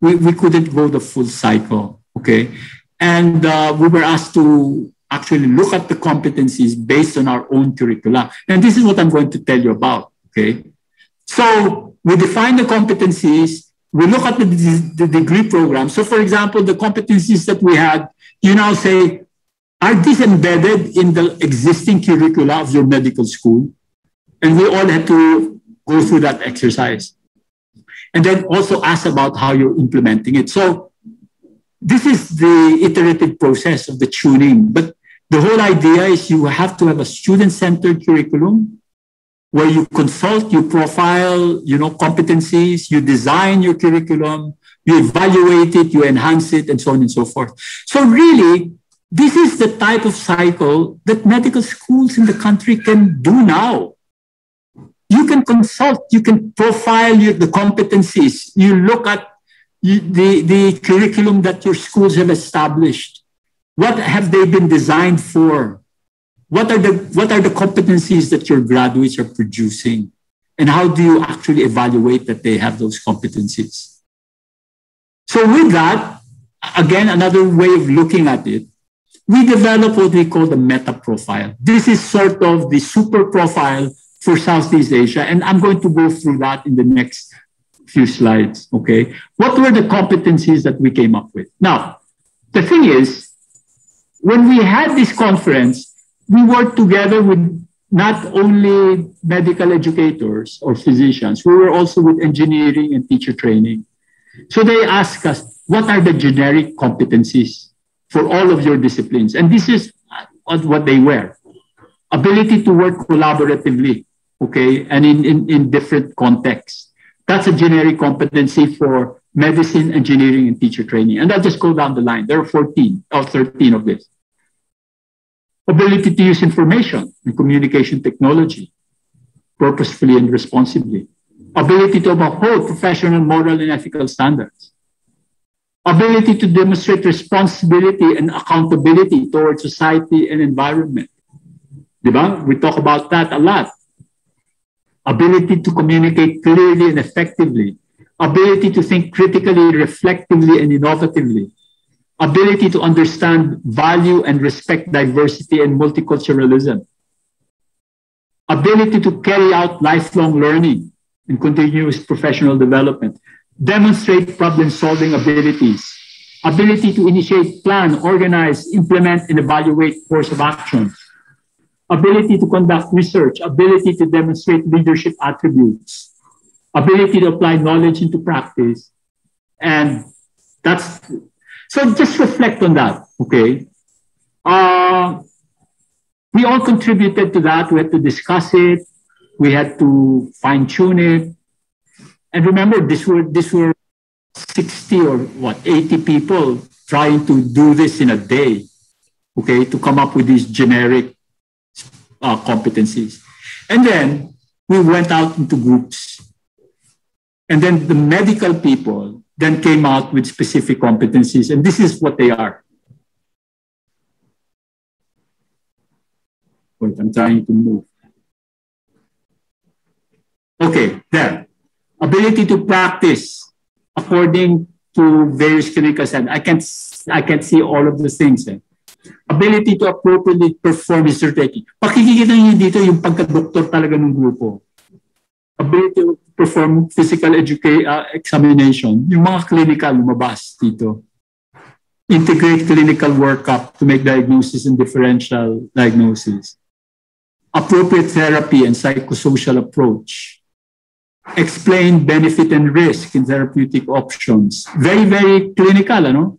We, we couldn't go the full cycle, okay? And uh, we were asked to actually look at the competencies based on our own curricula. And this is what I'm going to tell you about. Okay. So we define the competencies, we look at the, the degree program. So, for example, the competencies that we had, you now say, are these embedded in the existing curricula of your medical school? And we all had to go through that exercise. And then also ask about how you're implementing it. So this is the iterative process of the tuning. But the whole idea is you have to have a student-centered curriculum where you consult, you profile, you know, competencies, you design your curriculum, you evaluate it, you enhance it, and so on and so forth. So really, this is the type of cycle that medical schools in the country can do now. You can consult, you can profile your, the competencies, you look at the, the curriculum that your schools have established. What have they been designed for? What are the, what are the competencies that your graduates are producing? And how do you actually evaluate that they have those competencies? So with that, again, another way of looking at it, we develop what we call the meta profile. This is sort of the super profile for Southeast Asia. And I'm going to go through that in the next few slides. Okay. What were the competencies that we came up with? Now, the thing is, when we had this conference, we worked together with not only medical educators or physicians, we were also with engineering and teacher training. So they asked us, what are the generic competencies for all of your disciplines? And this is what they were. Ability to work collaboratively, okay, and in, in, in different contexts. That's a generic competency for medicine, engineering, and teacher training. And I'll just go down the line. There are 14 or 13 of this. Ability to use information and communication technology purposefully and responsibly. Ability to uphold professional, moral, and ethical standards. Ability to demonstrate responsibility and accountability towards society and environment. Diba? We talk about that a lot ability to communicate clearly and effectively, ability to think critically, reflectively, and innovatively, ability to understand, value, and respect diversity and multiculturalism, ability to carry out lifelong learning and continuous professional development, demonstrate problem solving abilities, ability to initiate, plan, organize, implement, and evaluate course of action, ability to conduct research, ability to demonstrate leadership attributes, ability to apply knowledge into practice. And that's, so just reflect on that, okay? Uh, we all contributed to that. We had to discuss it. We had to fine tune it. And remember, this were, this were 60 or what, 80 people trying to do this in a day, okay, to come up with these generic uh, competencies. And then we went out into groups. And then the medical people then came out with specific competencies. And this is what they are. Wait, I'm trying to move. Okay, there. Ability to practice according to various clinical settings. I can't, I can't see all of the things. Eh. Ability to appropriately perform history taking. Pakikikita niyo dito yung pagka-doktor talaga ng grupo. Ability to perform physical education uh, examination. Yung mga clinical lumabas dito. Integrate clinical workup to make diagnosis and differential diagnosis. Appropriate therapy and psychosocial approach explain benefit and risk in therapeutic options. Very, very clinical, ano?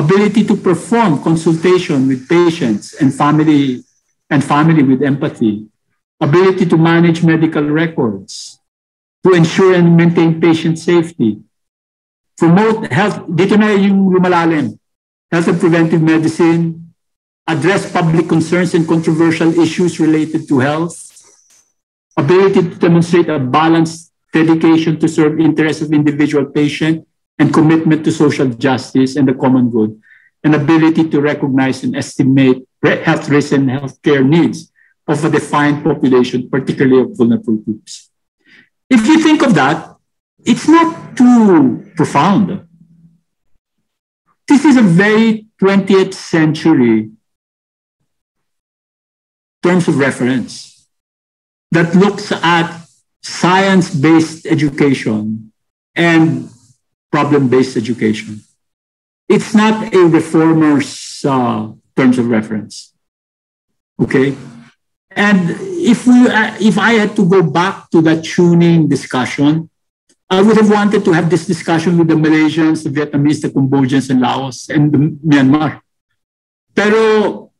Ability to perform consultation with patients and family and family with empathy. Ability to manage medical records. To ensure and maintain patient safety. Promote health, dito na yung lumalalim. Health and preventive medicine. Address public concerns and controversial issues related to health. Ability to demonstrate a balanced dedication to serve interests of individual patient, and commitment to social justice and the common good, and ability to recognize and estimate health risks and healthcare needs of a defined population, particularly of vulnerable groups. If you think of that, it's not too profound. This is a very 20th century terms of reference that looks at science-based education and problem-based education. It's not a reformer's uh, terms of reference. Okay? And if we, uh, if I had to go back to that tuning discussion, I would have wanted to have this discussion with the Malaysians, the Vietnamese, the Cambodians, and Laos, and Myanmar. Pero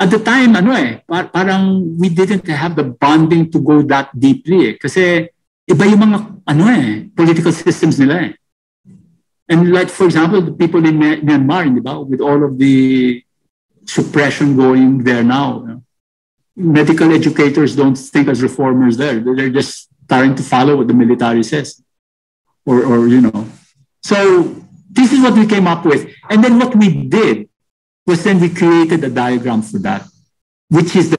at the time, ano eh, par- parang we didn't have the bonding to go that deeply eh. Kasi iba yung mga, ano eh, political systems nila eh. And like, for example, the people in Myanmar, with all of the suppression going there now, you know, medical educators don't think as reformers there. They're just trying to follow what the military says. Or, or you know. So this is what we came up with. And then what we did was then we created a diagram for that, which is the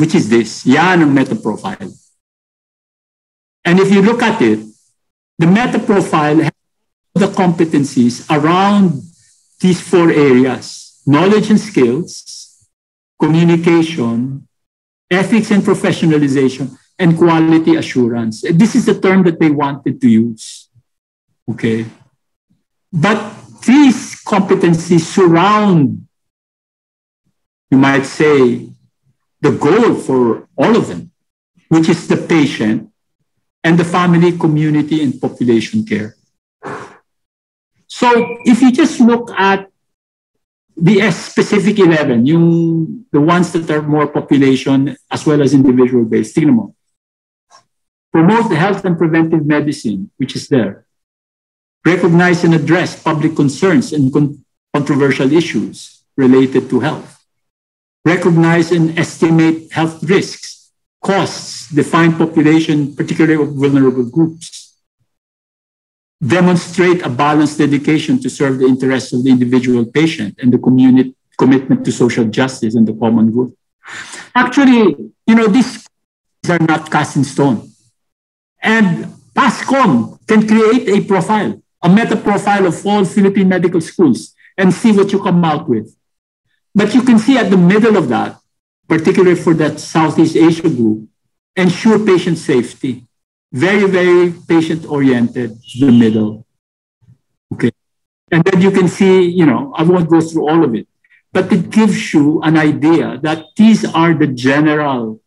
which is this, yan meta profile. And if you look at it, the meta profile the competencies around these four areas, knowledge and skills, communication, ethics and professionalization, and quality assurance. This is the term that they wanted to use. Okay. But these competencies surround, you might say, the goal for all of them, which is the patient and the family, community, and population care. So if you just look at the specific 11, yung, the ones that are more population as well as individual based, tignan mo. Promote health and preventive medicine, which is there recognize and address public concerns and con- controversial issues related to health, recognize and estimate health risks, costs, define population, particularly of vulnerable groups, demonstrate a balanced dedication to serve the interests of the individual patient and the community commitment to social justice and the common good. Actually, you know, these are not cast in stone. And PASCOM can create a profile a meta profile of all Philippine medical schools and see what you come out with. But you can see at the middle of that, particularly for that Southeast Asia group, ensure patient safety. Very, very patient oriented, the middle. Okay. And then you can see, you know, I won't go through all of it, but it gives you an idea that these are the general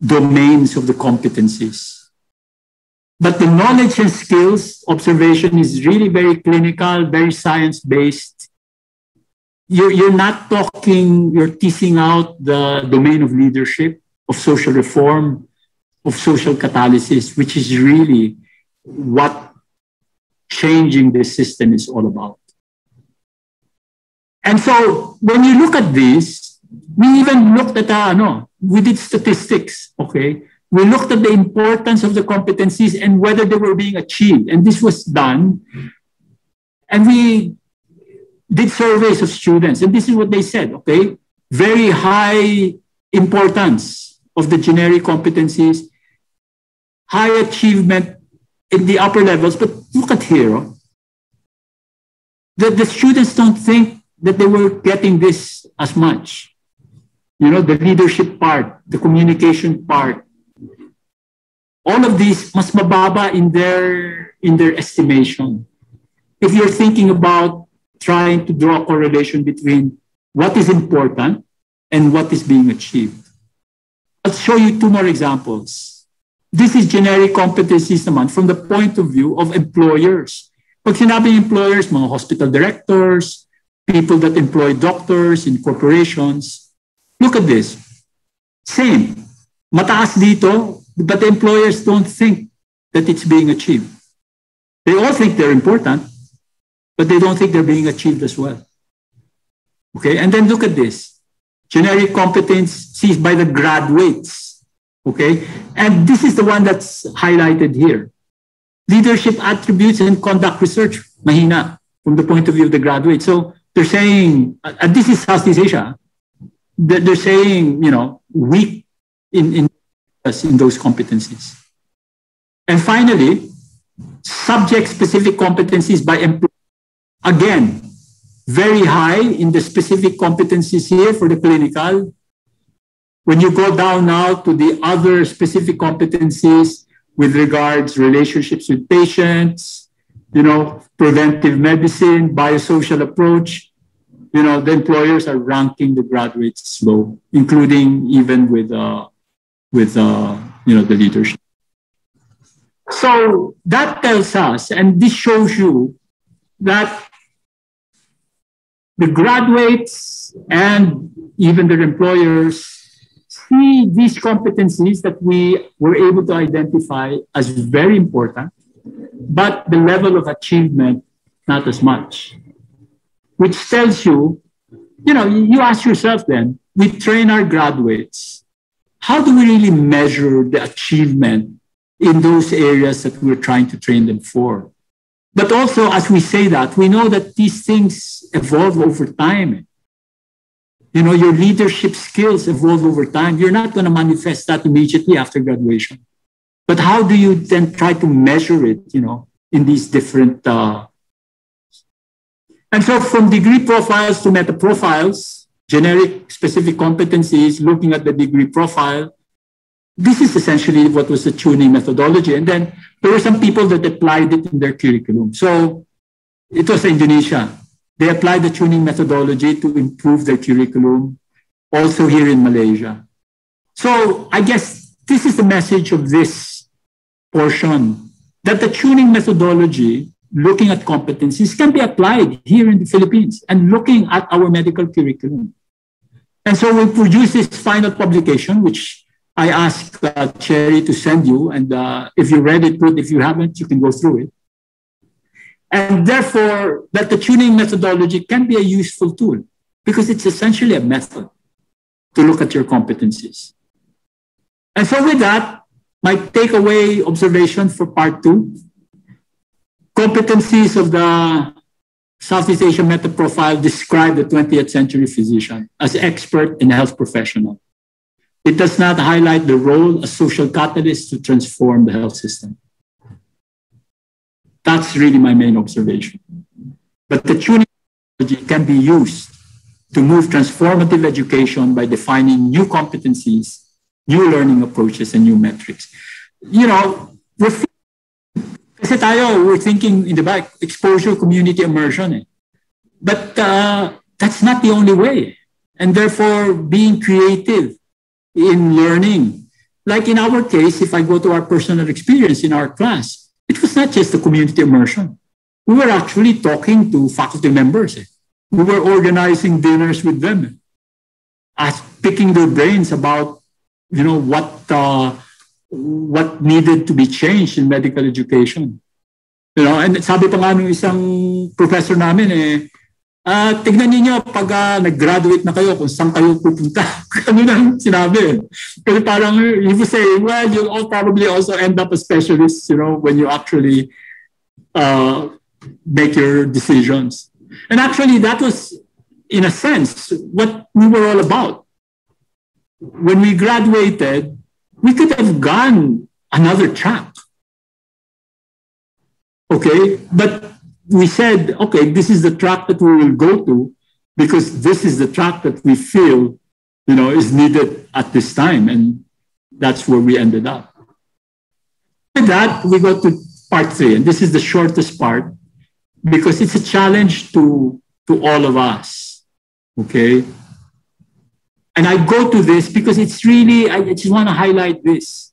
domains of the competencies. But the knowledge and skills observation is really very clinical, very science based. You're, you're not talking, you're teasing out the domain of leadership, of social reform, of social catalysis, which is really what changing the system is all about. And so when you look at this, we even looked at, uh, no, we did statistics, okay? We looked at the importance of the competencies and whether they were being achieved. And this was done. And we did surveys of students. And this is what they said, okay? Very high importance of the generic competencies, high achievement in the upper levels. But look at here. Oh. The, the students don't think that they were getting this as much. You know, the leadership part, the communication part. All of these mas mababa in their in their estimation. If you're thinking about trying to draw a correlation between what is important and what is being achieved. I'll show you two more examples. This is generic competencies naman from the point of view of employers. Pag sinabing employers, mga hospital directors, people that employ doctors in corporations. Look at this. Same. Mataas dito, but the employers don't think that it's being achieved. They all think they're important, but they don't think they're being achieved as well. Okay, and then look at this. Generic competence competencies by the graduates. Okay, and this is the one that's highlighted here. Leadership attributes and conduct research, mahina, from the point of view of the graduate. So they're saying, and this is Southeast Asia, they're saying, you know, weak in, in, in those competencies. And finally, subject-specific competencies by employee. Again, very high in the specific competencies here for the clinical. When you go down now to the other specific competencies with regards relationships with patients, you know, preventive medicine, biosocial approach, you know, the employers are ranking the graduates low, including even with, uh, with uh, you know, the leadership. So that tells us, and this shows you that the graduates and even their employers these competencies that we were able to identify as very important but the level of achievement, not as much. Which tells you, you know, you ask yourself then, we train our graduates. How do we really measure the achievement in those areas that we're trying to train them for? But also, as we say that, we know that these things evolve over time. You know, your leadership skills evolve over time. You're not going to manifest that immediately after graduation. But how do you then try to measure it, you know, in these different, uh... and so from degree profiles to meta profiles, generic specific competencies, looking at the degree profile, this is essentially what was the tuning methodology. And then there were some people that applied it in their curriculum. So it was Indonesia. They applied the tuning methodology to improve their curriculum, also here in Malaysia. So I guess this is the message of this portion that the tuning methodology, looking at competencies, can be applied here in the Philippines and looking at our medical curriculum. And so we produce this final publication, which I asked uh, Cherry to send you. And uh, if you read it, good. If you haven't, you can go through it. And therefore, that the tuning methodology can be a useful tool because it's essentially a method to look at your competencies. And so with that, my takeaway observation for part two, competencies of the Southeast Asian meta profile describe the 20th century physician as expert and health professional. It does not highlight the role as social catalyst to transform the health system. That's really my main observation. But the tuning technology can be used to move transformative education by defining new competencies new learning approaches and new metrics. You know, kasi we're thinking in the back, exposure, community immersion. Eh. But uh, that's not the only way. And therefore, being creative in learning. Like in our case, if I go to our personal experience in our class, it was not just the community immersion. We were actually talking to faculty members. We were organizing dinners with them, as picking their brains about you know what uh, what needed to be changed in medical education. You know, and sabi pa nga nung isang professor namin eh, uh, tignan niyo pag uh, nag-graduate na kayo kung saan kayo pupunta. [laughs] ano nang sinabi. Kasi parang you say, well, you'll all probably also end up a specialist, you know, when you actually uh, make your decisions. And actually that was, in a sense, what we were all about. When we graduated, we could have gone another track. Okay, but we said, okay, this is the track that we will go to because this is the track that we feel, you know, is needed at this time. And that's where we ended up. With that, we go to part three, and this is the shortest part because it's a challenge to, to all of us. Okay. And I go to this because it's really, I just want to highlight this.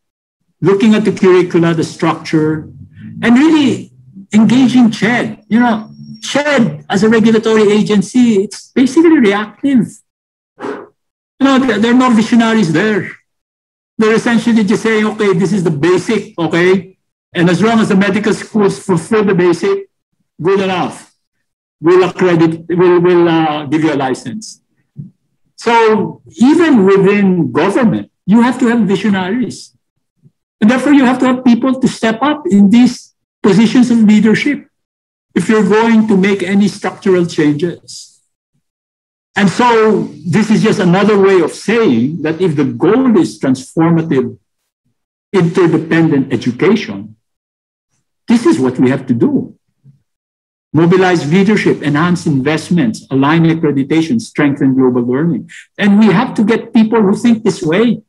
Looking at the curricula, the structure, and really engaging CHED. You know, CHED as a regulatory agency, it's basically reactive. You know, there, are no visionaries there. They're essentially just saying, okay, this is the basic, okay? And as long as the medical schools fulfill the basic, good enough. We'll accredit, we'll, we'll uh, give you a license. So even within government, you have to have visionaries. And therefore, you have to have people to step up in these positions of leadership if you're going to make any structural changes. And so this is just another way of saying that if the goal is transformative, interdependent education, this is what we have to do. Mobilize leadership, enhance investments, align accreditation, strengthen global learning. And we have to get people who think this way.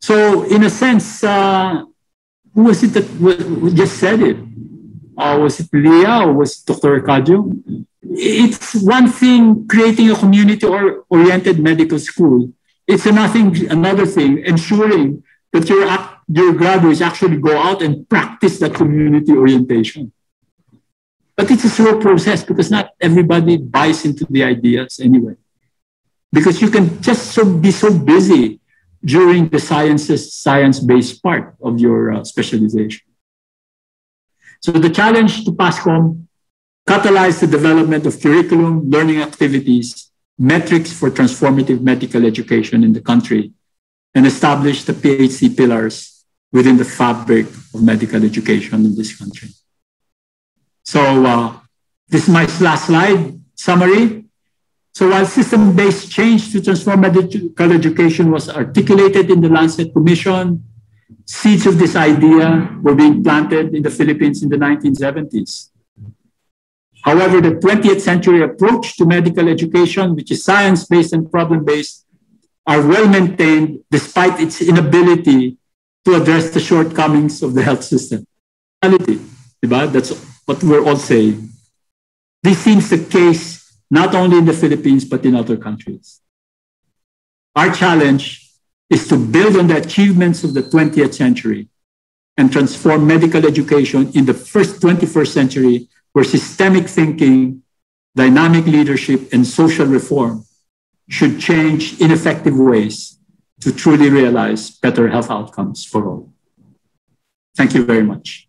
So in a sense, uh, was it that who just said it? Uh, was it Leah or was it Dr. Arcadio? It's one thing creating a community or oriented medical school. It's another, another thing ensuring that your, your graduates actually go out and practice that community orientation. But it's a slow process because not everybody buys into the ideas anyway. Because you can just so be so busy during the sciences, science-based part of your uh, specialization. So the challenge to PASCOM, catalyze the development of curriculum, learning activities, metrics for transformative medical education in the country, and establish the PHC pillars within the fabric of medical education in this country. So uh, this is my last slide, summary. So while system-based change to transform medical education was articulated in the Lancet Commission, seeds of this idea were being planted in the Philippines in the 1970s. However, the 20th century approach to medical education, which is science-based and problem-based, are well maintained despite its inability to address the shortcomings of the health system. That's what we're all saying. This seems the case not only in the Philippines, but in other countries. Our challenge is to build on the achievements of the 20th century and transform medical education in the first 21st century where systemic thinking, dynamic leadership, and social reform should change ineffective ways to truly realize better health outcomes for all. Thank you very much.